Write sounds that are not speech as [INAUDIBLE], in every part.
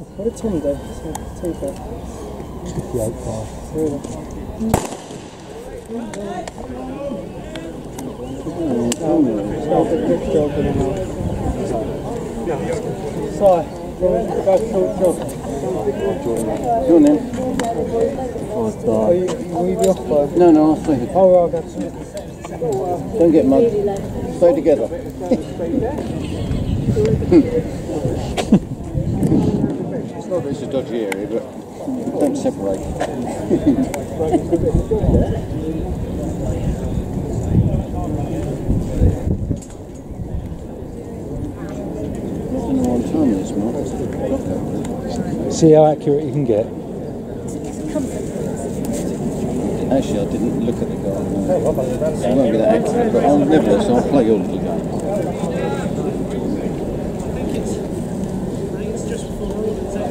What did Tom do? Tom for 58 5. really. A a on then. Are you? No, no, I'll stay here. Oh, to Don't get mugged. Stay together. [LAUGHS] it's not that it's a dodgy area, but don't separate. There's no one time this month. See how accurate you can get. Actually, I didn't look at the guy. So I won't be that accurate, but I'll nevertheless, I'll play your little game.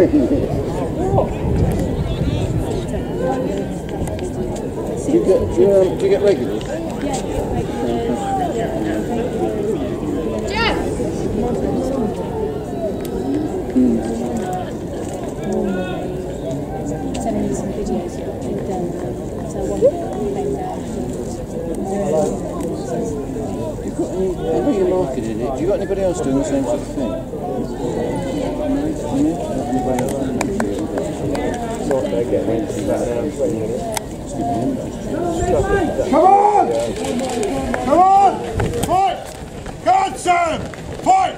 do you get, do you, um, do you get regulars? sending me some videos that they've done. So I want to make You got any, I know you're marketing it. Do you got anybody else doing the same sort of thing? Come on! Come on! Fight! Go on, Sam! Fight!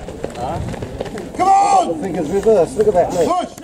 Come on! Fingers reversed, look at that. Push!